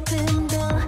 everything done.